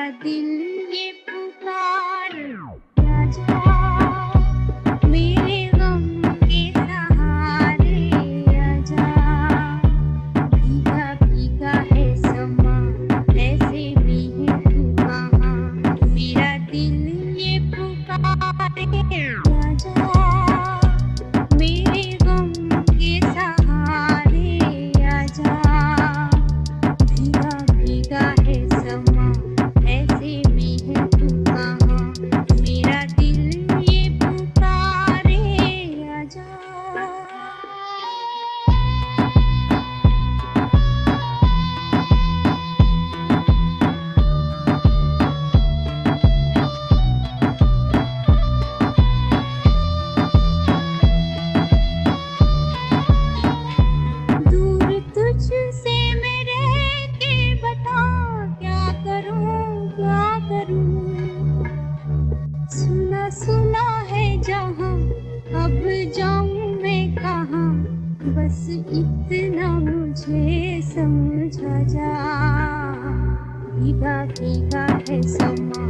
मेरा दिल सुना है जहाँ, अब जाऊँ मैं कहा? बस इतना मुझे समझा जा। भीगा है समा,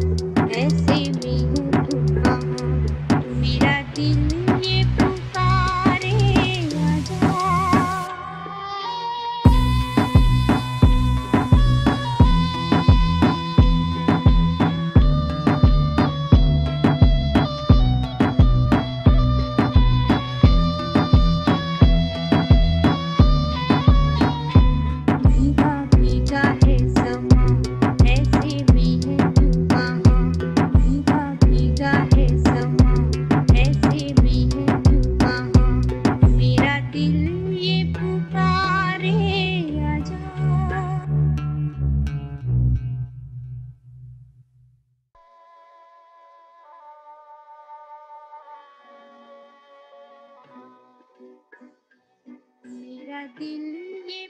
ऐसे में हूँ तो कहा? मेरा दिल दिल ये